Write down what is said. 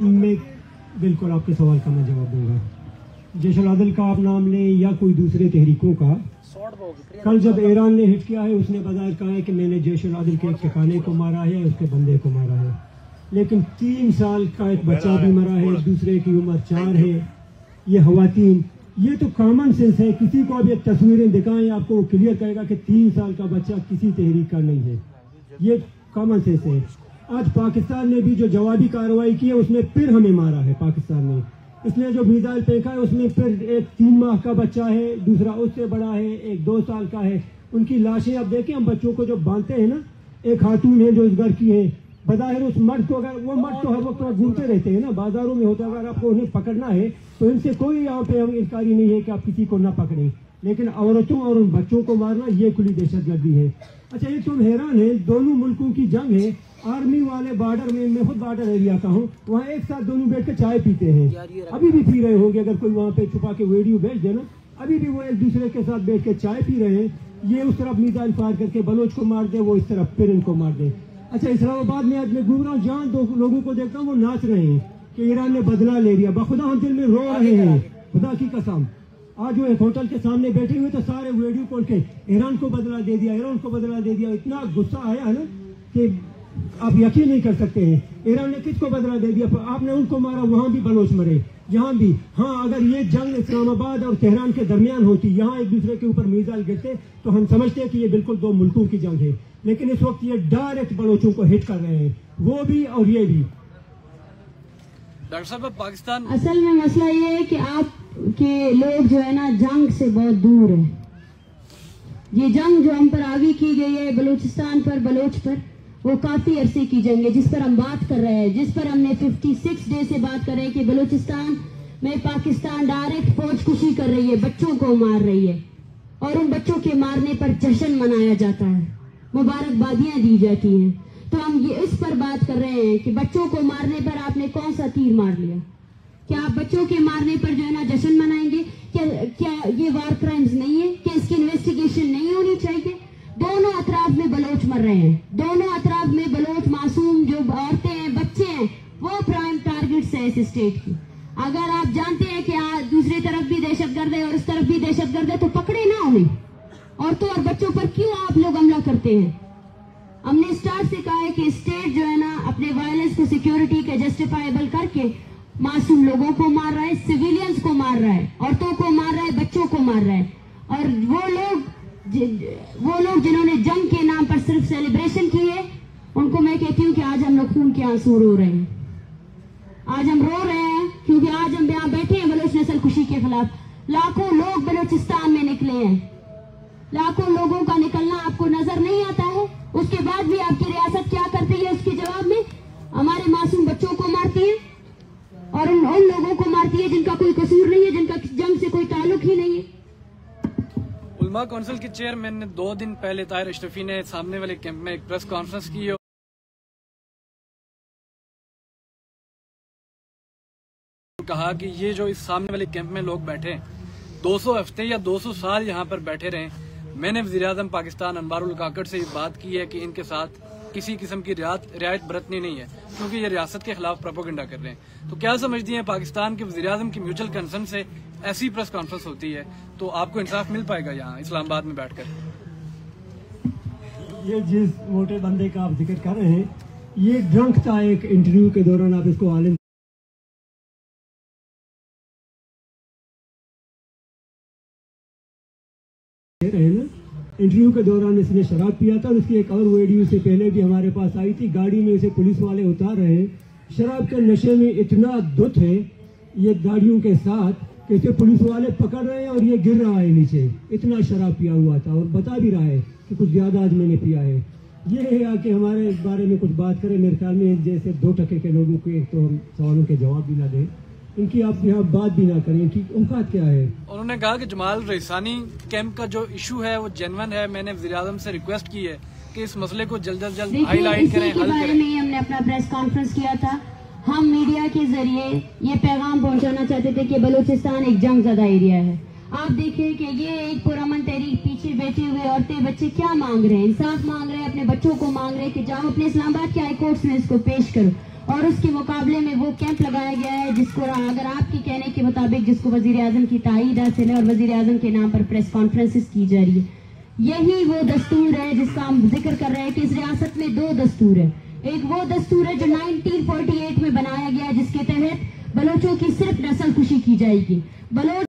मैं बिल्कुल आपके सवाल का मैं जवाब दूँगा। जैश अदल का आप नाम लें या कोई दूसरे तहरीकों का? कल जब ईरान ने हिट किया है उसने बाज़ार कहा है कि मैंने जैश अदल के एक ठिकाने को मारा है उसके बंदे को मारा है। लेकिन तीन साल का एक बच्चा भी मरा है दूसरे की उम्र चार है। ये हवातीन ये तो कॉमन सेंस है। किसी को अब ये तस्वीरें दिखाएँ आपको वो क्लियर करेगा कि तीन साल का बच्चा किसी तहरीक का नहीं है। ये कॉमन सेंस है। आज पाकिस्तान ने भी जो जवाबी कार्रवाई की है, उसने फिर हमें मारा है, पाकिस्तान ने। इसने जो मिसाइल फेंका है, उसमें फिर एक तीन माह का बच्चा है, दूसरा उससे बड़ा है, एक दो साल का है। उनकी लाशें आप देखें, हम बच्चों को जो बांधते हैं ना, एक खातून है जो इस घर की है। बजाहिर उस मर्द को अगर, वो मर्द तो हर वक्त घूमते रहते हैं ना, बाजारों में होता है, अगर आपको उन्हें पकड़ना है तो इनसे कोई यहाँ पे हम इंकारी नहीं है कि आप किसी को ना पकड़ें। लेकिन औरतों और उन बच्चों को मारना, ये खुली दहशतगर्दी है। अच्छा ये तुम हैरान है, दोनों मुल्कों की जंग है। आर्मी वाले बॉर्डर में मैं खुद बॉर्डर एरिया का हूँ वहाँ एक साथ दोनों बैठ के चाय पीते हैं। अभी भी पी रहे होंगे अगर कोई वहाँ पे छुपा के वीडियो भेज देना। अभी भी वो एक दूसरे के साथ बैठ के चाय पी रहे हैं। ये उस तरफ़ मिसाइल फायर करके बलोच को मार दे वो इस तरफ़ फिर इनको मार दे। अच्छा इस्लामाबाद में आज मैं घूम रहा हूँ जहाँ दो लोगों को देखता हूँ वो नाच रहे हैं कि ईरान ने बदला ले लिया। बखुदा हम दिल में रो रहे हैं। खुदा की कसम। आज वो एक होटल के सामने बैठे हुए तो सारे वीडियो कॉल के ईरान को बदला दे दिया ईरान को बदला दे दिया। इतना गुस्सा आया है ना कि आप यकीन नहीं कर सकते हैं। ईरान ने किसको बदला दे दिया? आपने उनको मारा वहाँ भी बलोच मरे। यहाँ भी। हाँ अगर ये जंग इस्लामाबाद और तेहरान के दरमियान होती यहाँ एक दूसरे के ऊपर मिजाइल गिरते तो हम समझते हैं कि ये बिल्कुल दो मुल्कों की जंग है। लेकिन इस वक्त ये डायरेक्ट बलोचों को हिट कर रहे हैं। वो भी और ये भी। डॉक्टर साहब पाकिस्तान असल में मसला ये है कि आप के लोग जो है ना जंग से बहुत दूर है। ये जंग जो हम पर आगे की गई है बलूचिस्तान पर बलोच पर वो काफ़ी अरसे की जंग है, जिस पर हम बात कर रहे हैं, जिस पर हमने 56 डे से बात कर रहे हैं कि बलूचिस्तान में पाकिस्तान डायरेक्ट फौज खुशी कर रही है, बच्चों को मार रही है, और उन बच्चों के मारने पर जश्न मनाया जाता है, मुबारकबादियाँ दी जाती हैं। तो हम ये इस पर बात कर रहे हैं कि बच्चों को मारने पर आपने कौन सा तीर मार लिया? क्या आप बच्चों के मारने पर जो है ना जश्न मनाएँगे? क्या क्या ये वार इस स्टेट की। अगर आप जानते हैं कि आज दूसरी तरफ़ भी दहशत गर्द है और इस तरफ़ भी दहशत गर्द है तो पकड़े ना उन्हें। औरतों और बच्चों पर क्यों आप लोग हमला करते हैं? हमने स्टार्ट से कहा है कि स्टेट जो है ना, अपने वायलेंस को सिक्योरिटी के जस्टिफाइबल करके मासूम लोगों को मार रहा है सिविलियंस को मार रहा है, औरतों को मार रहा है, बच्चों को मार रहा है। और वो लोग वो लोग जिन्होंने जंग के नाम पर सिर्फ़ सेलिब्रेशन की है उनको मैं कहती हूँ कि आज हम लोग खून के आँसू रो रहे हैं। आज हम रो रहे हैं क्योंकि आज हम यहाँ बैठे हैं बलोच नस्ल खुशी के खिलाफ। लाखों लोग बलोचिस्तान में निकले हैं। लाखों लोगों का निकलना आपको नज़र नहीं आता है। उसके बाद भी आपकी रियासत क्या करती है उसके जवाब में हमारे मासूम बच्चों को मारती है और उन, उन लोगों को मारती है जिनका कोई कसूर नहीं है जिनका जंग से कोई ताल्लुक ही नहीं है। उलमा काउंसिल के चेयरमैन ने दो दिन पहले ताहिर अशरफी ने सामने वाले कैंप में एक प्रेस कॉन्फ्रेंस की कहा कि ये जो इस सामने वाले कैंप में लोग बैठे हैं 200 हफ़्ते या 200 साल यहाँ पर बैठे रहे मैंने वजी अजम पाकिस्तान अनबारुल काकड़ से बात की है कि इनके साथ किसी किस्म की रियायत बरतनी नहीं है, क्योंकि ये रियासत के खिलाफ प्रोपोगंडा कर रहे हैं। तो क्या समझती है पाकिस्तान के वजी अजम की म्यूचुअल कंसर्न से ऐसी प्रेस कॉन्फ्रेंस होती है तो आपको इंसाफ मिल पाएगा यहाँ, इस्लामाबाद में बैठकर? ये जिस मोटे बंदे का आप ज़िक्र कर रहे हैं, ये ड्रंक था एक इंटरव्यू के दौरान, आप इसको आलिम इंटरव्यू के दौरान इसने शराब पिया था और उसकी एक और वीडियो से पहले भी हमारे पास आई थी। गाड़ी में इसे पुलिस वाले उतार रहे हैं। शराब के नशे में इतना दुख है ये गाड़ियों के साथ कि इसे पुलिस वाले पकड़ रहे हैं और ये गिर रहा है नीचे। इतना शराब पिया हुआ था और बता भी रहा है कि कुछ ज़्यादा आज मैंने पिया है। ये है कि हमारे बारे में कुछ बात करें। मेरे ख्याल में जैसे दो टके के लोगों के तो हम सवालों के जवाब भी ना दें। इनकी आप यहाँ बात भी ना करें इनकी औकात क्या है? उन्होंने कहा कि जमाल रईसानी कैंप का जो इशू है वो जेनवन है। मैंने वजी अजम से रिक्वेस्ट की है कि इस मसले को जल्द अज जल्द हाईलाइट करें हल करें। हमने अपना प्रेस कॉन्फ्रेंस किया था। हम मीडिया के ज़रिए ये पैगाम पहुंचाना चाहते थे कि बलूचिस्तान एक जंग ज़्यादा एरिया है। आप देखिए कि ये एक पुरमन तहरीक पीछे बैठे हुए औरतें बच्चे क्या मांग रहे हैं? इंसाफ मांग रहे हैं अपने बच्चों को मांग रहे हैं कि जाओ अपने इस्लामाबाद के हाईकोर्ट में इसको पेश करो। और उसके मुकाबले में वो कैंप लगाया गया है, जिसको अगर आपके कहने के मुताबिक जिसको वज़ीर आज़म की ताईद हासिल है और वज़ीर आज़म के नाम पर प्रेस कॉन्फ्रेंसिस की जा रही है। यही वो दस्तूर है जिसका हम ज़िक्र कर रहे हैं कि इस रियासत में दो दस्तूर है। एक वो दस्तूर है जो 1948 में बनाया गया जिसके तहत बलोचों की सिर्फ़ नस्ल खुशी की जाएगी। बलोच